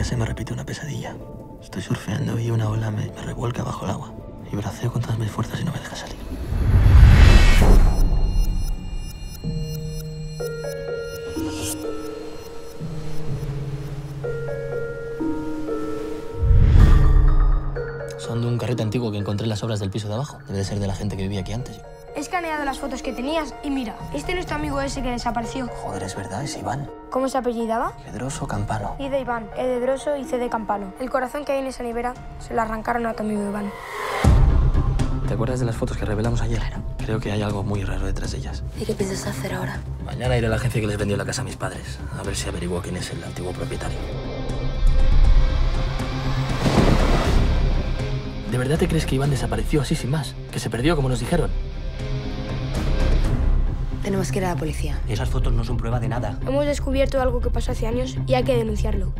día se me repite una pesadilla. Estoy surfeando y una ola me, me revuelca bajo el agua. Y braceo con todas mis fuerzas y no me deja salir. Son de un carrete antiguo que encontré en las obras del piso de abajo. Debe de ser de la gente que vivía aquí antes. He escaneado las fotos que tenías y mira, este no es tu amigo ese que desapareció. Joder, es verdad, es Iván. ¿Cómo se apellidaba? Pedroso Campano. I de Iván, E de Droso y C de Campano. El corazón que hay en esa nevera se lo arrancaron a tu amigo Iván. ¿Te acuerdas de las fotos que revelamos ayer? Creo que hay algo muy raro detrás de ellas. ¿Y qué piensas hacer ahora? Mañana iré a la agencia que les vendió la casa a mis padres. A ver si averiguo quién es el antiguo propietario. ¿De verdad te crees que Iván desapareció así sin más? ¿Que se perdió como nos dijeron? Tenemos que ir a la policía. Esas fotos no son prueba de nada. Hemos descubierto algo que pasó hace años y hay que denunciarlo.